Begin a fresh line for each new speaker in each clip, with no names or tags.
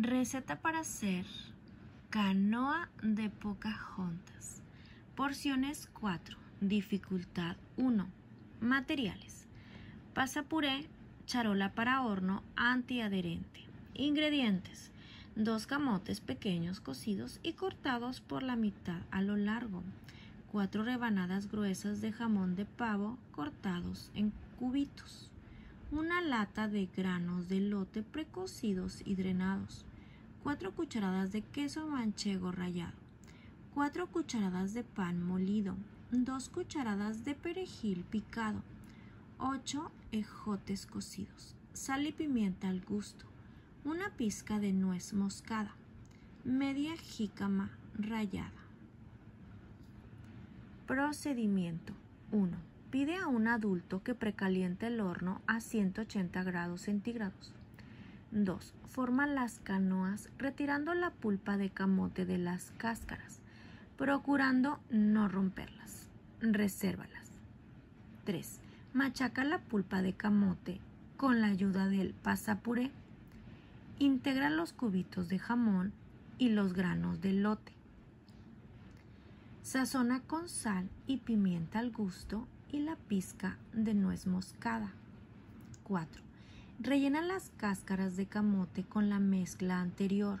Receta para hacer canoa de Pocahontas. Porciones 4. Dificultad 1. Materiales. Pasa puré, charola para horno antiadherente. Ingredientes. Dos camotes pequeños cocidos y cortados por la mitad a lo largo. Cuatro rebanadas gruesas de jamón de pavo cortados en cubitos una lata de granos de lote precocidos y drenados, 4 cucharadas de queso manchego rallado, 4 cucharadas de pan molido, 2 cucharadas de perejil picado, 8 ejotes cocidos, sal y pimienta al gusto, una pizca de nuez moscada, media jícama rallada. Procedimiento 1 Pide a un adulto que precaliente el horno a 180 grados centígrados. 2. Forma las canoas retirando la pulpa de camote de las cáscaras, procurando no romperlas. Resérvalas. 3. Machaca la pulpa de camote con la ayuda del pasapuré. Integra los cubitos de jamón y los granos de lote. Sazona con sal y pimienta al gusto y la pizca de nuez moscada. 4. Rellena las cáscaras de camote con la mezcla anterior.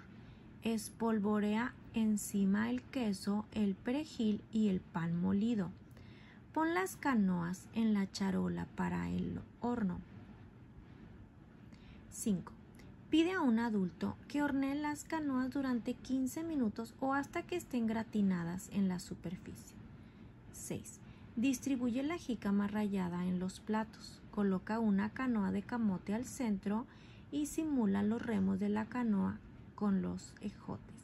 Espolvorea encima el queso, el perejil y el pan molido. Pon las canoas en la charola para el horno. 5. Pide a un adulto que hornee las canoas durante 15 minutos o hasta que estén gratinadas en la superficie. 6. Distribuye la jícama rallada en los platos. Coloca una canoa de camote al centro y simula los remos de la canoa con los ejotes.